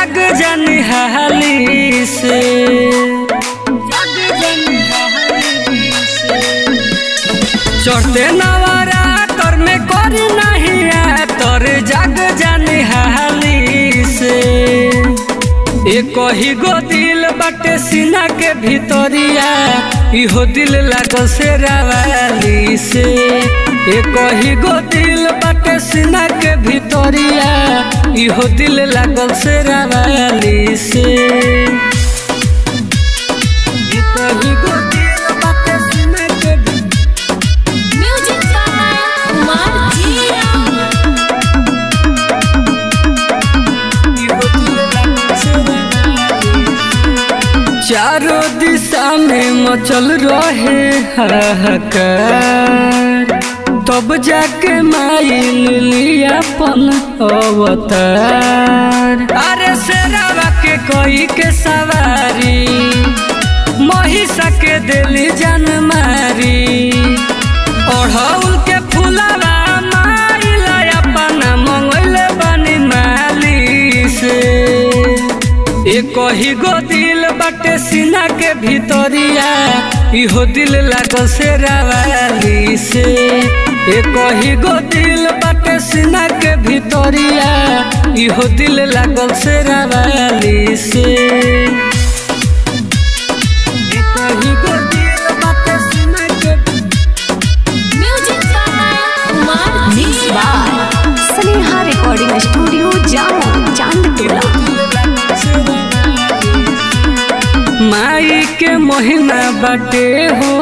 जग जन हाली से जग जन हाली से चढ़ते नवरा तोर में करी नहीं आ तोर जग जन हाली से एक ही गो दिल बाटे सीना के भीतरिया इहो दिल लागल से रावाली से एक ही गो दिल बाटे सीना के भीतरिया इहो दिल लागल से चारों दिशा में मचल रहे हाहाकार तब जाके माइल लिया अपन अवतार अरे शेरावा के कोई के सवारी महिषा के दिली जन मारी ओढ़ौल के फुलावा माइल अपन मंगल बनी माली से एक ही गो दिल बाटे सीना के भीतरिया। इहो दिल लागल से रावाली से। एक ही गो दिल बाटे सीना के भीतरिया। इहो दिल लागल से रावाली से। एक ही माई के महीना बाटे हो,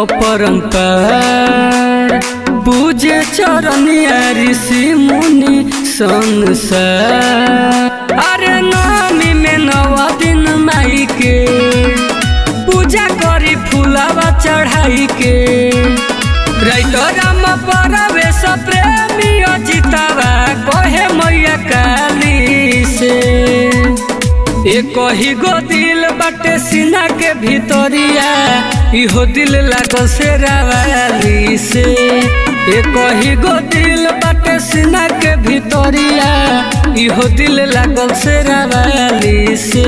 अपरंपार। पूजे चरनिया ऋषि मुनि संसार। अरे नवमी में नव दिन माई के पूजा करी फुलावा चढ़ाई के राइटर राम परवेश प्रेमी एक ही गो दिल बाटे सीना के भीतरिया। इहो दिल लागल से रावाली से। एक ही गो दिल बाटे सीना के भीतरिया। इहो दिल लागल से रावाली से।